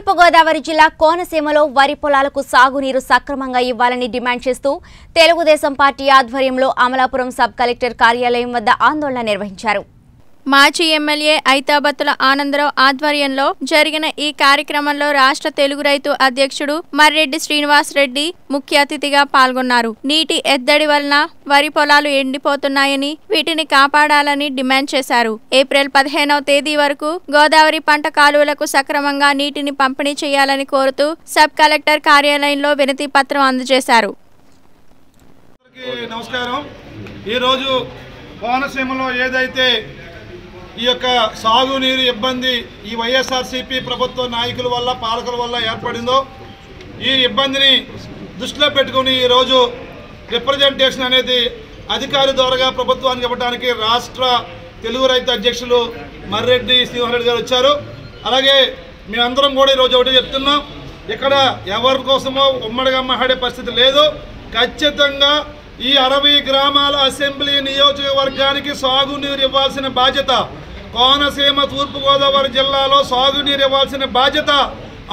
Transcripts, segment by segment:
తూర్పుగోదావరి జిల్లా కోనసీమలో వరి పొలాలకు సాగునీరు సక్రమంగా ఇవ్వాలని డిమాండ్ చేస్తూ తెలుగుదేశం పార్టీ ఆధ్వర్యంలో అమలాపురం సబ్ కలెక్టర్ కార్యాలయం వద్ద ఆందోళన నిర్వహించారు. మాజీ ఎమ్మెల్యే ఐతాబత్తుల ఆనందరావు ఆధ్వర్యంలో జరిగిన ఈ కార్యక్రమంలో రాష్ట్ర తెలుగు రైతు అధ్యక్షుడు మర్రెడ్డి శ్రీనివాస్ రెడ్డి ముఖ్య అతిథిగా పాల్గొన్నారు. నీటి ఎద్దడి వలన వరి పొలాలు ఎండిపోతున్నాయని వీటిని కాపాడాలని డిమాండ్ చేశారు. ఏప్రిల్ పదిహేనవ తేదీ వరకు గోదావరి పంట కాలువలకు సక్రమంగా నీటిని పంపిణీ చేయాలని కోరుతూ సబ్ కలెక్టర్ కార్యాలయంలో వినతి పత్రం అందజేశారు. నమస్కారం. ఈరోజు కోనసీమలో ఏదైతే ఈ యొక్క సాగునీరు ఇబ్బంది ఈ వైఎస్ఆర్సీపీ ప్రభుత్వ నాయకుల వల్ల పాలకుల వల్ల ఏర్పడిందో ఈ ఇబ్బందిని దృష్టిలో పెట్టుకుని ఈరోజు రిప్రజెంటేషన్ అనేది అధికారి ద్వారా ప్రభుత్వానికి ఇవ్వడానికి రాష్ట్ర తెలుగు రైతు అధ్యక్షులు మర్రెడ్డి సింహారెడ్డి గారు వచ్చారు. అలాగే మేమందరం కూడా ఈరోజు ఒకటి చెప్తున్నాం ఇక్కడ ఎవరి కోసమో ఉమ్మడిగా మాట్లాడే పరిస్థితి లేదు. ఖచ్చితంగా ఈ అరవై గ్రామాల అసెంబ్లీ నియోజకవర్గానికి సాగునీరు ఇవ్వాల్సిన బాధ్యత కోనసీమ తూర్పుగోదావరి జిల్లాలో సాగునీరు ఇవ్వాల్సిన బాధ్యత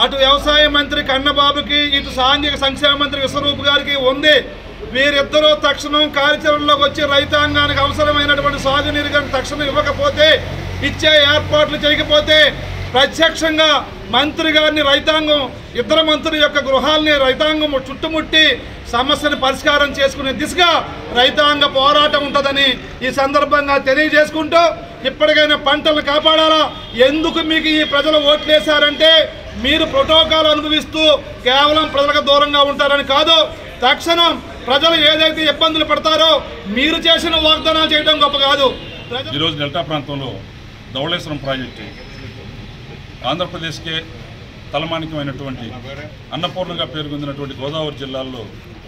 అటు వ్యవసాయ మంత్రి కన్నబాబుకి ఇటు సాంఘిక సంక్షేమ మంత్రి విశ్వరూప్ గారికి ఉంది. వీరిద్దరూ తక్షణం కార్యాచరణలోకి వచ్చి రైతాంగానికి అవసరమైనటువంటి సాగునీరు కానీ తక్షణం ఇవ్వకపోతే ఇచ్చే ఏర్పాట్లు చేయకపోతే ప్రత్యక్షంగా మంత్రి గారిని రైతాంగం ఇద్దరు మంత్రుల యొక్క గృహాల్ని రైతాంగం చుట్టుముట్టి సమస్యను పరిష్కారం చేసుకునే దిశగా రైతాంగ పోరాటం ఉంటుందని ఈ సందర్భంగా తెలియజేసుకుంటూ ఇప్పటికైనా పంటలను కాపాడాలా? ఎందుకు మీకు ఈ ప్రజలు ఓట్లేశారంటే మీరు ప్రోటోకాల్ అనుభవిస్తూ కేవలం ప్రజలకు దూరంగా ఉంటారని కాదు. తక్షణం ప్రజలు ఏదైతే ఇబ్బందులు పడతారో మీరు చేసిన వాగ్దానాలు చేయడం గొప్ప కాదు. ఈరోజు డెల్టా ప్రాంతంలో ధవళేశ్వరం ప్రాజెక్టు ఆంధ్రప్రదేశ్కే తలమానికమైనటువంటి అన్నపూర్ణగా పేరుగొందినటువంటి గోదావరి జిల్లాల్లో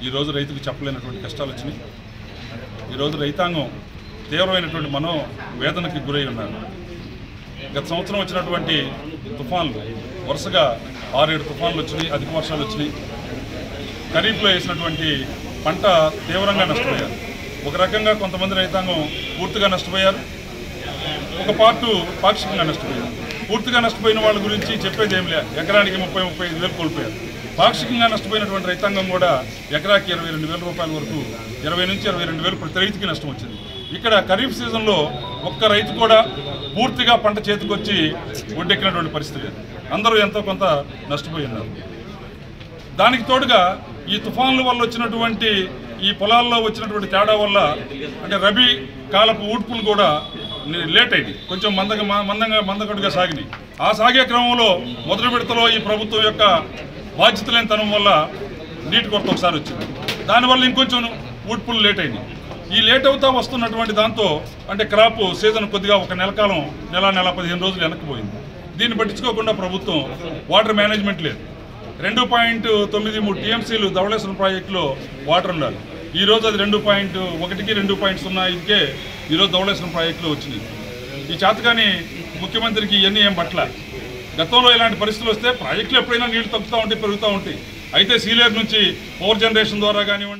ఈరోజు రైతుకు చెప్పలేనటువంటి కష్టాలు వచ్చినాయి ఈరోజు రైతాంగం తీవ్రమైనటువంటి మనో వేదనకి గురై ఉన్నారు గత సంవత్సరం వచ్చినటువంటి తుఫాన్లు వరుసగా ఆరేడు తుఫాన్లు వచ్చినాయి అధిక వర్షాలు వచ్చినాయి. ఖరీఫ్లో వేసినటువంటి పంట తీవ్రంగా నష్టపోయారు. ఒక రకంగా కొంతమంది రైతాంగం పూర్తిగా నష్టపోయారు. ఒక పార్టు పాక్షికంగా నష్టపోయారు. పూర్తిగా నష్టపోయిన వాళ్ళ గురించి చెప్పేది ఏం లేదు ఎకరానికి ముప్పై ముప్పై ఐదు వేలు కోల్పోయారు. పాక్షికంగా నష్టపోయినటువంటి రైతాంగం కూడా ఎకరాకి ఇరవై రెండు వేల రూపాయల వరకు ఇరవై నుంచి ఇరవై రెండు వేలు ప్రతి రైతుకి నష్టం వచ్చింది. ఇక్కడ ఖరీఫ్ సీజన్లో ఒక్క రైతు కూడా పూర్తిగా పంట చేతికొచ్చి ఒడ్డెక్కినటువంటి పరిస్థితి లేదు. అందరూ ఎంతో కొంత నష్టపోయి ఉన్నారు. దానికి తోడుగా ఈ తుఫాన్ల వల్ల వచ్చినటువంటి ఈ పొలాల్లో వచ్చినటువంటి తేడా వల్ల అంటే రబీ కాలపు ఊడ్పులు కూడా లేట్ అయింది కొంచెం మందగా మ- మందంగా మందగడుగా సాగినాయి. ఆ సాగే క్రమంలో మొదటి విడతలో ఈ ప్రభుత్వం యొక్క బాధ్యత లేనితనం వల్ల నీటి కొరత ఒకసారి వచ్చింది. దానివల్ల ఇంకొంచెం ఊడ్పులు లేట్ అయింది ఈ లేట్ అవుతా వస్తున్నటువంటి దాంతో అంటే క్రాప్ సీజన్ కొద్దిగా ఒక నెల కాలం నెల నెల పదిహేను రోజులు వెనక్కిపోయింది. దీన్ని పట్టించుకోకుండా ప్రభుత్వం వాటర్ మేనేజ్మెంట్ లేదు. రెండు పాయింట్ తొమ్మిది మూడు టీఎంసీలు ధవళేశ్వరం ప్రాజెక్టులో వాటర్ ఉండాలి. ఈ రోజు అది రెండు పాయింట్ ఒకటికి రెండు పాయింట్ సున్నా ఐదుకే ఈరోజు ధవళేశ్వరం ప్రాజెక్టులో వచ్చింది. ఈ చేతకాని ముఖ్యమంత్రికి ఇవన్నీ ఏం పట్ల? గతంలో ఇలాంటి పరిస్థితులు వస్తే ప్రాజెక్టులు ఎప్పుడైనా నీళ్ళు తగ్గుతూ ఉంటాయి పెరుగుతూ ఉంటాయి. అయితే సీలేరు నుంచి పవర్ జనరేషన్ ద్వారా కానివ్వండి